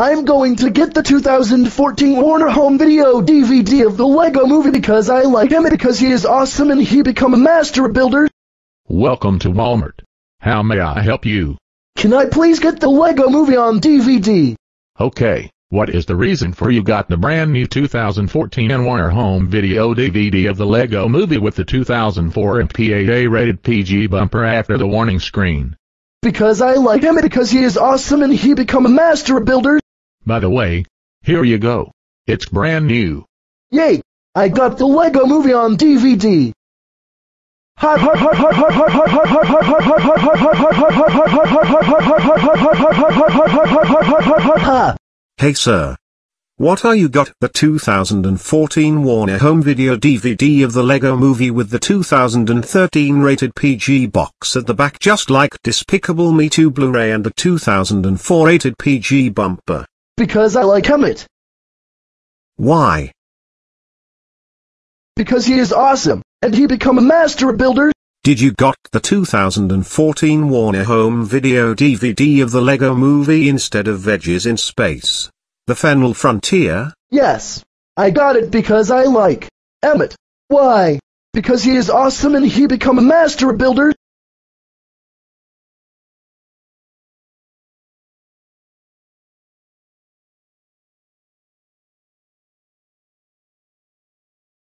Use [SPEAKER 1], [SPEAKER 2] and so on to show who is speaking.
[SPEAKER 1] I'm going to get the 2014 Warner Home Video DVD of the Lego movie because I like him and because he is awesome and he become a master builder.
[SPEAKER 2] Welcome to Walmart. How may I help you?
[SPEAKER 1] Can I please get the Lego movie on DVD?
[SPEAKER 2] Okay, what is the reason for you got the brand new 2014 Warner Home Video DVD of the Lego movie with the 2004 MPAA rated PG bumper after the warning screen?
[SPEAKER 1] Because I like him and because he is awesome and he become a master builder.
[SPEAKER 2] By the way, here you go. It's brand new.
[SPEAKER 1] Yay! I got the Lego movie on DVD. Ha!
[SPEAKER 3] Hey sir. What are you got? The 2014 Warner Home Video DVD of the Lego Movie with the 2013 rated PG box at the back just like Despicable Me 2 Blu-ray and the 2004 rated PG bumper.
[SPEAKER 1] Because I like Emmet.
[SPEAKER 3] Why?
[SPEAKER 1] Because he is awesome, and he become a master builder.
[SPEAKER 3] Did you got the 2014 Warner Home Video DVD of the Lego Movie instead of Veggies in Space? The Fennel Frontier?
[SPEAKER 1] Yes, I got it because I like Emmet. Why? Because he is awesome and he become a master builder.